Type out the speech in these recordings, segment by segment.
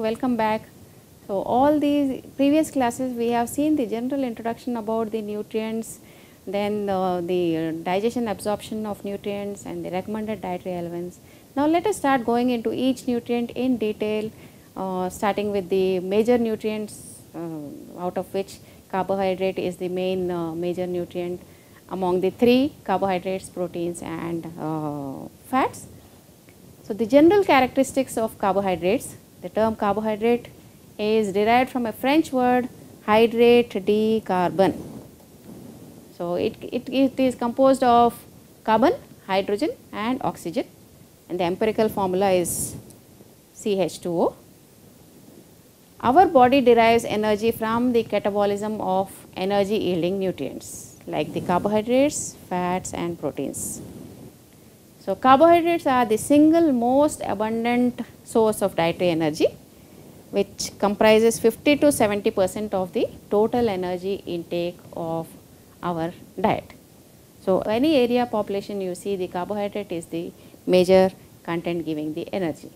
Welcome back. So, all these previous classes we have seen the general introduction about the nutrients, then uh, the digestion absorption of nutrients and the recommended dietary elements. Now, let us start going into each nutrient in detail uh, starting with the major nutrients uh, out of which carbohydrate is the main uh, major nutrient among the three carbohydrates, proteins and uh, fats. So, the general characteristics of carbohydrates, the term carbohydrate is derived from a French word hydrate de carbon. So, it, it, it is composed of carbon, hydrogen and oxygen and the empirical formula is CH2O. Our body derives energy from the catabolism of energy yielding nutrients like the carbohydrates, fats and proteins. So, carbohydrates are the single most abundant source of dietary energy which comprises 50 to 70 percent of the total energy intake of our diet. So, any area population you see the carbohydrate is the major content giving the energy.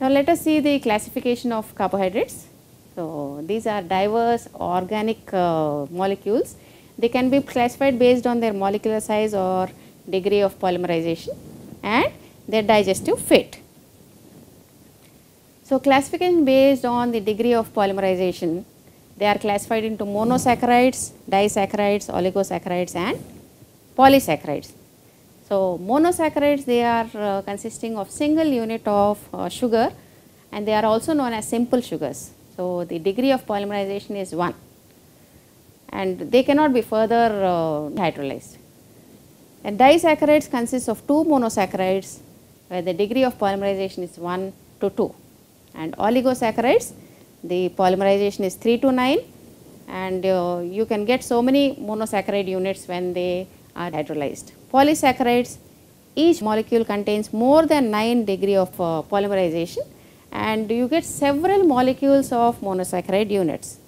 Now, let us see the classification of carbohydrates. So, these are diverse organic uh, molecules. They can be classified based on their molecular size or degree of polymerization and their digestive fate. So, classification based on the degree of polymerization, they are classified into monosaccharides, disaccharides, oligosaccharides and polysaccharides. So, monosaccharides they are uh, consisting of single unit of uh, sugar and they are also known as simple sugars. So, the degree of polymerization is 1 and they cannot be further uh, hydrolyzed. And disaccharides consists of two monosaccharides where the degree of polymerization is 1 to 2 and oligosaccharides the polymerization is 3 to 9 and uh, you can get so many monosaccharide units when they are hydrolyzed. Polysaccharides each molecule contains more than 9 degree of uh, polymerization and you get several molecules of monosaccharide units.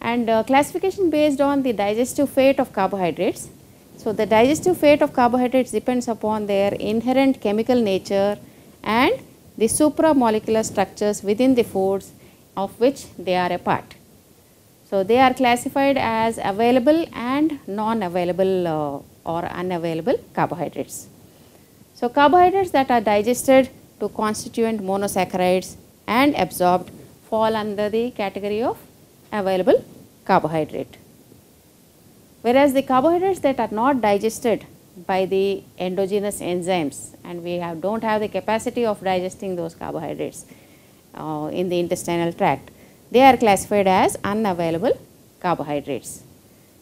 And uh, classification based on the digestive fate of carbohydrates. So, the digestive fate of carbohydrates depends upon their inherent chemical nature and the supramolecular structures within the foods of which they are a part. So, they are classified as available and non-available uh, or unavailable carbohydrates. So, carbohydrates that are digested to constituent monosaccharides and absorbed fall under the category of available carbohydrate. Whereas, the carbohydrates that are not digested by the endogenous enzymes and we have do not have the capacity of digesting those carbohydrates uh, in the intestinal tract, they are classified as unavailable carbohydrates.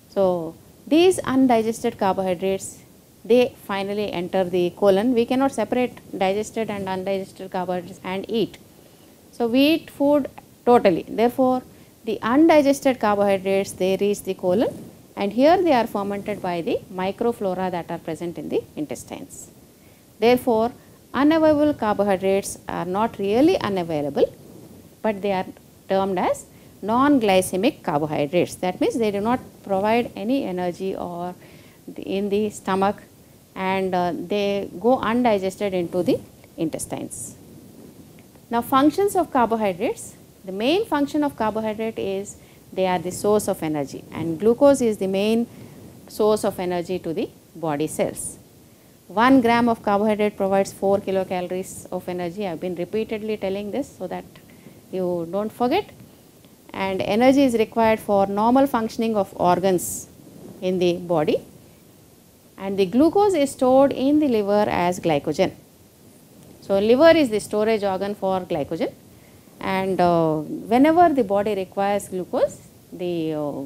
So, these undigested carbohydrates they finally enter the colon. We cannot separate digested and undigested carbohydrates and eat. So, we eat food totally. Therefore, the undigested carbohydrates they reach the colon and here they are fermented by the microflora that are present in the intestines. Therefore, unavailable carbohydrates are not really unavailable, but they are termed as non-glycemic carbohydrates. That means they do not provide any energy or in the stomach and uh, they go undigested into the intestines. Now, functions of carbohydrates, the main function of carbohydrate is they are the source of energy and glucose is the main source of energy to the body cells. 1 gram of carbohydrate provides 4 kilocalories of energy. I have been repeatedly telling this so that you do not forget and energy is required for normal functioning of organs in the body and the glucose is stored in the liver as glycogen. So, liver is the storage organ for glycogen and uh, whenever the body requires glucose, the uh,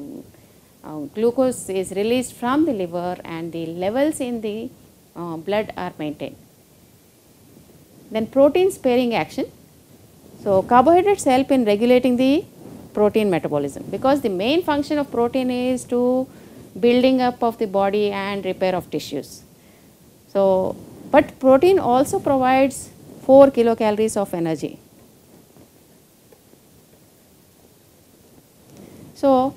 uh, glucose is released from the liver and the levels in the blood are maintained. Then protein sparing action. So, carbohydrates help in regulating the protein metabolism because the main function of protein is to building up of the body and repair of tissues. So, but protein also provides 4 kilocalories of energy. So,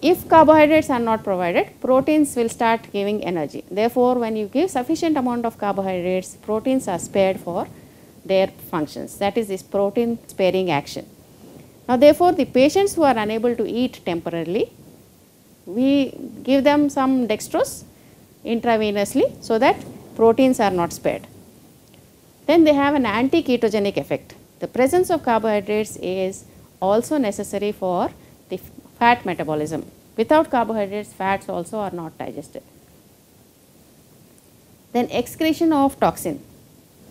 if carbohydrates are not provided, proteins will start giving energy. Therefore, when you give sufficient amount of carbohydrates, proteins are spared for their functions that is this protein sparing action. Now therefore, the patients who are unable to eat temporarily, we give them some dextrose intravenously so that proteins are not spared. Then they have an anti-ketogenic effect. The presence of carbohydrates is also necessary for fat metabolism. Without carbohydrates, fats also are not digested. Then excretion of toxin.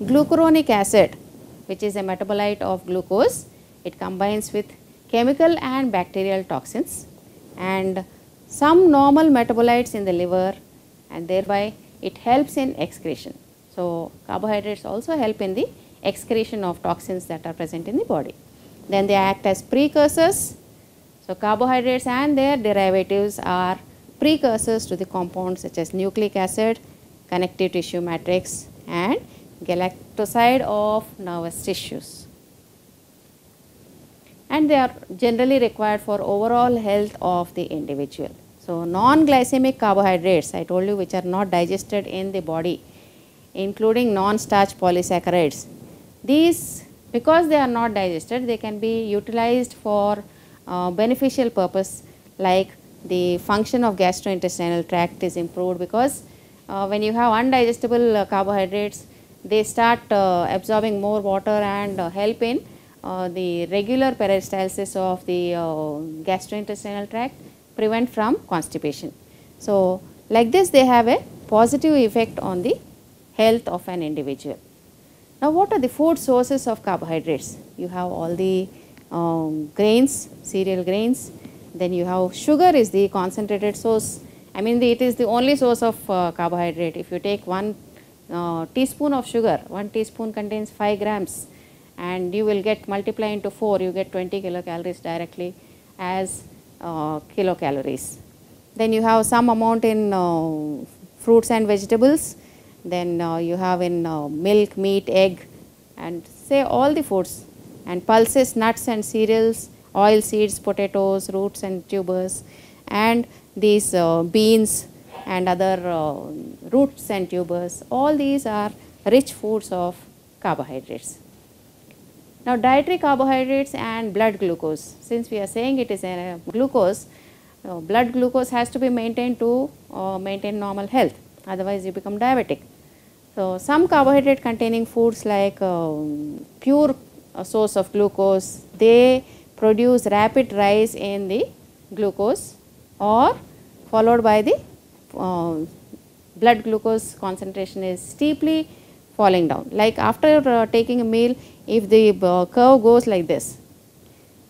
Glucuronic acid, which is a metabolite of glucose, it combines with chemical and bacterial toxins and some normal metabolites in the liver and thereby it helps in excretion. So, carbohydrates also help in the excretion of toxins that are present in the body. Then they act as precursors. So, carbohydrates and their derivatives are precursors to the compounds such as nucleic acid, connective tissue matrix and galactoside of nervous tissues. And they are generally required for overall health of the individual. So, non-glycemic carbohydrates I told you which are not digested in the body including non-starch polysaccharides. These because they are not digested they can be utilized for uh, beneficial purpose like the function of gastrointestinal tract is improved because uh, when you have undigestible uh, carbohydrates they start uh, absorbing more water and uh, help in the regular peristalsis of the gastrointestinal tract prevent from constipation. So, like this they have a positive effect on the health of an individual. Now, what are the food sources of carbohydrates? You have all the um, grains, cereal grains, then you have sugar is the concentrated source. I mean the, it is the only source of uh, carbohydrate. If you take one uh, teaspoon of sugar, one teaspoon contains 5 grams and you will get multiply into 4, you get 20 kilocalories directly as uh, kilocalories. Then you have some amount in uh, fruits and vegetables, then uh, you have in uh, milk, meat, egg and say all the foods and pulses, nuts and cereals, oil seeds, potatoes, roots and tubers and these uh, beans and other uh, roots and tubers, all these are rich foods of carbohydrates. Now dietary carbohydrates and blood glucose, since we are saying it is a glucose, uh, blood glucose has to be maintained to uh, maintain normal health, otherwise you become diabetic. So some carbohydrate containing foods like uh, pure uh, source of glucose, they produce rapid rise in the glucose or followed by the uh, blood glucose concentration is steeply falling down. Like after uh, taking a meal, if the uh, curve goes like this.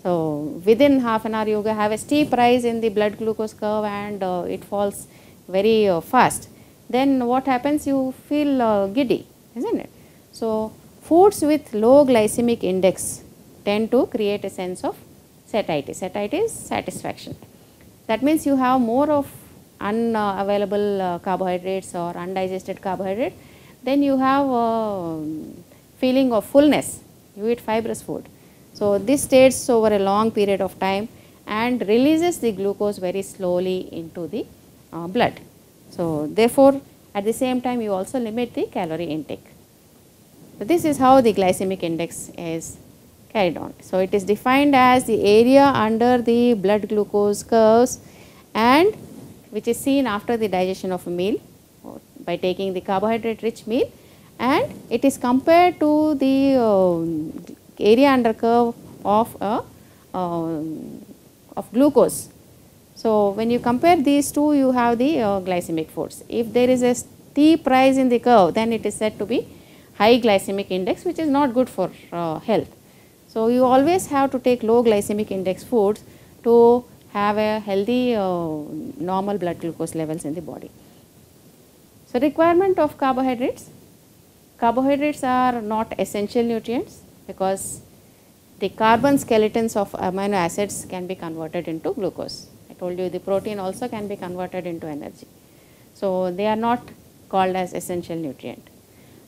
So, within half an hour you have a steep rise in the blood glucose curve and uh, it falls very uh, fast. Then what happens? You feel uh, giddy, isn't it? So, foods with low glycemic index tend to create a sense of satiety. Satiety is satisfaction. That means you have more of unavailable uh, carbohydrates or undigested carbohydrate, then you have uh, feeling of fullness, you eat fibrous food. So, this stays over a long period of time and releases the glucose very slowly into the uh, blood. So, therefore, at the same time you also limit the calorie intake. So, this is how the glycemic index is carried on. So, it is defined as the area under the blood glucose curves and which is seen after the digestion of a meal by taking the carbohydrate rich meal and it is compared to the uh, area under curve of a uh, of glucose. So, when you compare these two you have the uh, glycemic force. If there is a steep rise in the curve then it is said to be high glycemic index which is not good for uh, health. So, you always have to take low glycemic index foods to have a healthy uh, normal blood glucose levels in the body. So, requirement of carbohydrates Carbohydrates are not essential nutrients because the carbon skeletons of amino acids can be converted into glucose. I told you the protein also can be converted into energy. So, they are not called as essential nutrient.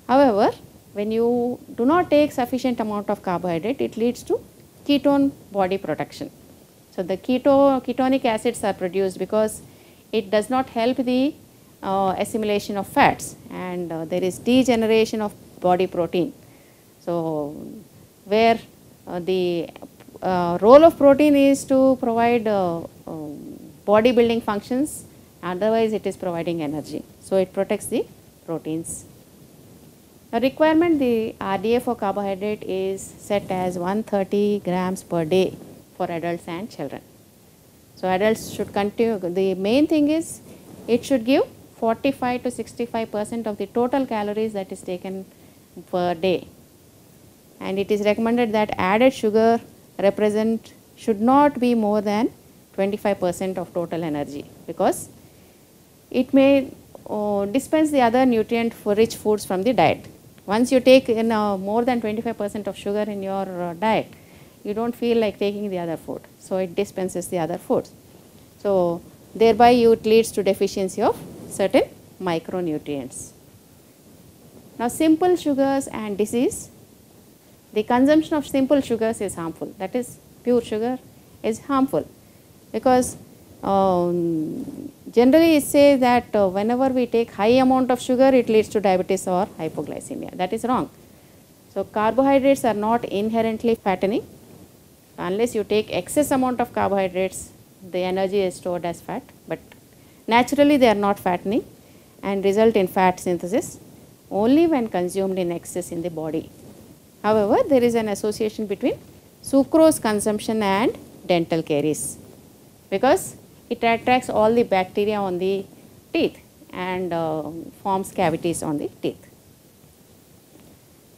However, when you do not take sufficient amount of carbohydrate, it leads to ketone body production. So, the keto, ketonic acids are produced because it does not help the uh, assimilation of fats and uh, there is degeneration of body protein. So, where uh, the uh, role of protein is to provide uh, um, body building functions, otherwise it is providing energy. So, it protects the proteins. Requirement the RDA for carbohydrate is set as 130 grams per day for adults and children. So, adults should continue, the main thing is it should give 45 to 65 percent of the total calories that is taken per day. And it is recommended that added sugar represent should not be more than 25 percent of total energy because it may uh, dispense the other nutrient for rich foods from the diet. Once you take more than 25 percent of sugar in your uh, diet, you don't feel like taking the other food. So, it dispenses the other foods. So, thereby it leads to deficiency of certain micronutrients. Now, simple sugars and disease. The consumption of simple sugars is harmful. That is, pure sugar is harmful because um, generally it says that uh, whenever we take high amount of sugar, it leads to diabetes or hypoglycemia. That is wrong. So, carbohydrates are not inherently fattening. Unless you take excess amount of carbohydrates, the energy is stored as fat, but naturally they are not fattening and result in fat synthesis only when consumed in excess in the body. However, there is an association between sucrose consumption and dental caries because it attracts all the bacteria on the teeth and uh, forms cavities on the teeth.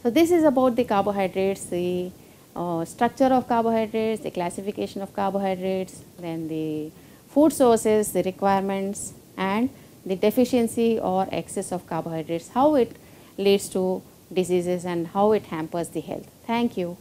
So, this is about the carbohydrates, the uh, structure of carbohydrates, the classification of carbohydrates, then the food sources, the requirements and the deficiency or excess of carbohydrates, how it leads to diseases and how it hampers the health. Thank you.